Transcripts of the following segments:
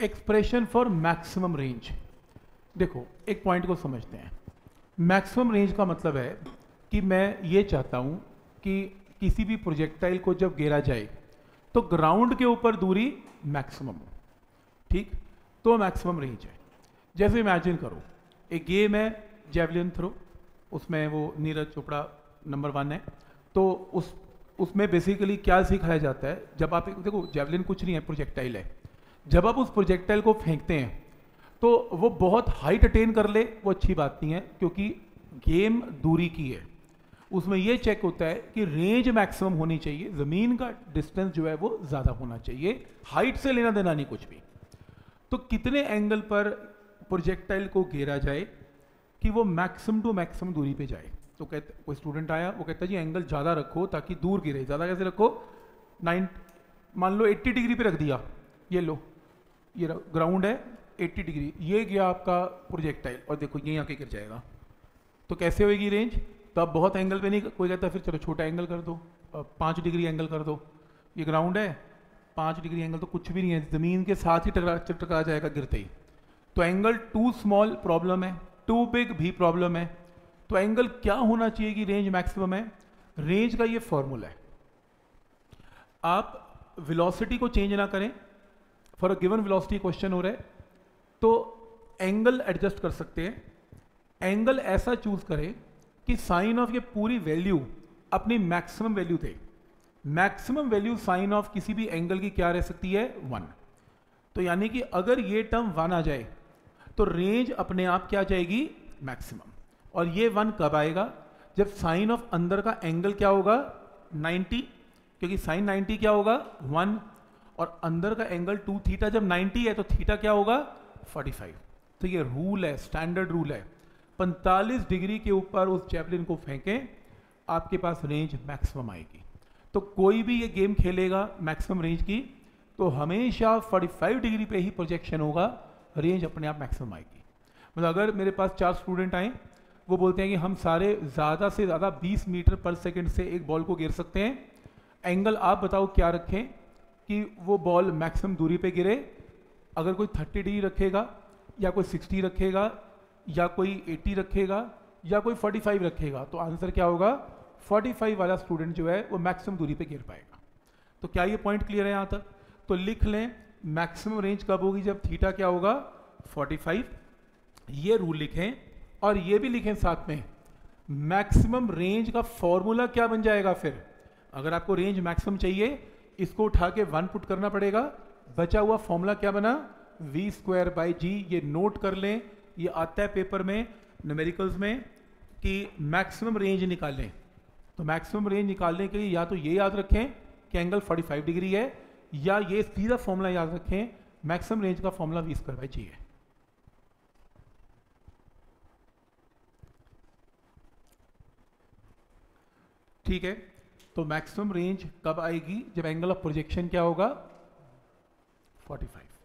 Expression for maximum range देखो, एक point को समझते हैं। मैक्सिमम रेंज का मतलब है कि मैं ये चाहता हूँ कि किसी भी प्रोजेक्टाइल को जब गिरा जाए तो ग्राउंड के ऊपर दूरी मैक्सिमम ठीक? तो मैक्सिमम रेंज है। जैसे इमेजिन करो, एक गेम है जेवलिन थ्रो उसमें वो नीरज चोपड़ा नंबर वन है। तो उस, उसमें बेसिकली क्या सिखाया जाता है? जब आप, देखो जेवलिन कुछ नहीं है प्रोजेक्टाइल है। जब आप उस प्रोजेक्टाइल को फेंकते हैं तो वो बहुत हाइट अटेन कर ले, वो अच्छी बात नहीं है, क्योंकि गेम दूरी की है। उसमें ये चेक होता है कि रेंज मैक्सिमम होनी चाहिए, ज़मीन का डिस्टेंस जो है वो ज़्यादा होना चाहिए। हाइट से लेना देना नहीं कुछ भी। तो कितने एंगल पर प्रोजेक्टाइल को घेरा जाए कि वो मैक्सिमम टू मैक्सिमम दूरी पे जाए? तो कहते, कोई स्टूडेंट आया, वो कहता, जी एंगल ज़्यादा रखो ताकि दूर गिरे, ज़्यादा कैसे रखो? नाइन मान लो 80 डिग्री पे रख दिया, ये लो। ये ग्राउंड है 80 डिग्री ये गया आपका प्रोजेक्टाइल और देखो, ये आके गिर जाएगा। तो कैसे होगी रेंज तो आप बहुत एंगल पे नहीं, कोई कहता फिर चलो छोटा एंगल कर दो पाँच डिग्री एंगल कर दो। ये ग्राउंड है, पाँच डिग्री एंगल तो कुछ भी नहीं है, ज़मीन के साथ ही टकरा टकरा जाएगा गिरते ही। तो एंगल टू स्मॉल प्रॉब्लम है टू बिग भी प्रॉब्लम है। तो एंगल क्या होना चाहिए कि रेंज मैक्सिमम है? रेंज का ये फॉर्मूला है। आप वेलोसिटी को चेंज ना करें for a given velocity question हो रहा है तो एंगल एडजस्ट कर सकते हैं। एंगल ऐसा चूज़ करें कि साइन ऑफ़ ये पूरी वैल्यू अपनी मैक्सिमम वैल्यू थे मैक्सिमम वैल्यू साइन ऑफ़ किसी भी एंगल की क्या रह सकती है? वन तो यानी कि अगर ये टर्म वन आ जाए तो रेंज अपने आप क्या जाएगी? मैक्सिमम और ये वन कब आएगा? जब साइन ऑफ़ अंदर का एंगल क्या होगा? 90 क्योंकि साइन 90 क्या होगा? वन और अंदर का एंगल टू थीटा जब 90 है तो थीटा क्या होगा? 45 तो ये रूल है स्टैंडर्ड रूल है. 45 डिग्री के ऊपर उस चैपलिन को फेंकें, आपके पास रेंज मैक्सिमम आएगी. तो कोई भी ये गेम खेलेगा मैक्सिमम रेंज की तो हमेशा 45 डिग्री पे ही प्रोजेक्शन होगा रेंज अपने आप मैक्सिमम आएगी. मतलब अगर मेरे पास चार स्टूडेंट आए, वो बोलते हैं कि हम सारे ज़्यादा से ज़्यादा 20 मीटर पर सेकंड से एक बॉल को गिर सकते हैं. एंगल आप बताओ क्या रखें? कि वो बॉल मैक्सिमम दूरी पे गिरे। अगर कोई 30 डिग्री रखेगा, या कोई 60 रखेगा, या कोई 80 रखेगा, या कोई 45 रखेगा तो आंसर क्या होगा? 45 वाला स्टूडेंट जो है, वो मैक्सिमम दूरी पे गिर पाएगा। तो क्या ये पॉइंट क्लियर है यहाँ तक? तो लिख लें मैक्सिमम रेंज कब होगी जब थीटा क्या होगा? 45 ये रूल लिखें, और ये भी लिखें साथ में मैक्सिमम रेंज का फॉर्मूला क्या बन जाएगा फिर? अगर आपको रेंज मैक्सिमम चाहिए इसको उठा के वन पुट करना पड़ेगा। बचा हुआ फॉर्मूला क्या बना? वी स्क्वायर बाई जी ये नोट कर लें, ये आता है पेपर में न्यूमेरिकल्स में, कि मैक्सिमम रेंज निकालें तो मैक्सिमम रेंज निकालने के लिए या तो ये याद रखें कि एंगल 45 डिग्री है, या ये सीधा फॉर्मूला याद रखें मैक्सिमम रेंज का formula V square by G है। ठीक है? तो मैक्सिमम रेंज कब आएगी? जब एंगल ऑफ़ प्रोजेक्शन क्या होगा? 45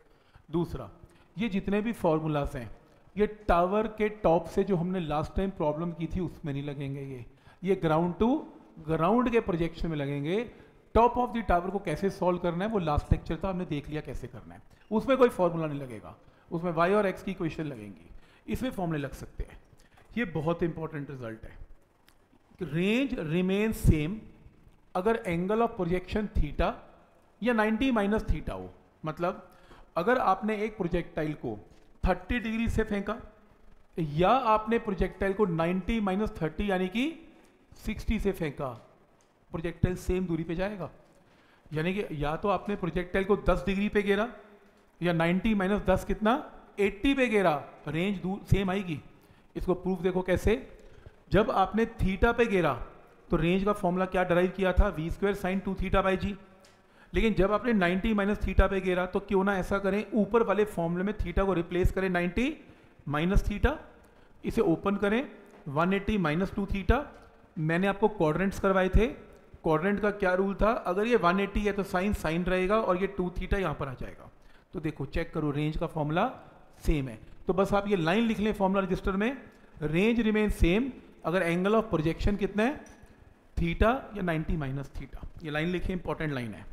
दूसरा, ये जितने भी फॉर्मूलाज हैं, ये टावर के टॉप से जो हमने लास्ट टाइम प्रॉब्लम की थी, उसमें नहीं लगेंगे ये। ये ग्राउंड टू ग्राउंड के प्रोजेक्शन में लगेंगे। टॉप ऑफ़ द टावर को कैसे सॉल्व करना है, वो लास्ट लेक्चर था, हमने देख लिया कैसे करना है। उसमें कोई फॉर्मूला नहीं लगेगा। उसमें वाई और एक्स की क्वेश्चन लगेंगी। इसमें फॉर्मूले लग सकते हैं। ये बहुत इंपॉर्टेंट रिज़ल्ट है। रेंज रिमेन सेम अगर एंगल ऑफ़ प्रोजेक्शन थीटा या 90 माइनस थीटा हो मतलब अगर आपने एक प्रोजेक्टाइल को 30 डिग्री से फेंका, या आपने प्रोजेक्टाइल को 90 माइनस थर्टी यानी कि 60 से फेंका प्रोजेक्टाइल सेम दूरी पे जाएगा। यानी कि या तो आपने प्रोजेक्टाइल को 10 डिग्री पे घेरा, या 90 माइनस दस कितना? 80 पे घेरा। रेंज दूर सेम आएगी। इसको प्रूफ देखो कैसे? जब आपने थीटा पे गिरा तो रेंज का फॉर्मूला क्या डराइव किया था? V square sine two theta by G लेकिन जब आपने 90 माइनस थीटा पे गिरा तो क्यों ना ऐसा करें, ऊपर वाले फॉर्मूले में थीटा को रिप्लेस करें 90 माइनस थीटा इसे ओपन करें 180 एट्टी माइनस टू थीटा मैंने आपको क्वाड्रेंट्स करवाए थे। क्वाड्रेंट का क्या रूल था? अगर ये 180 है तो साइन साइन रहेगा और ये टू थीटा यहाँ पर आ जाएगा। तो देखो चेक करो रेंज का फॉर्मूला सेम है। तो बस आप ये लाइन लिख लें फॉर्मूला रजिस्टर में। रेंज रिमेन सेम अगर एंगल ऑफ़ प्रोजेक्शन कितना है? थीटा या 90 माइनस थीटा? ये लाइन लिखे इंपॉर्टेंट लाइन है।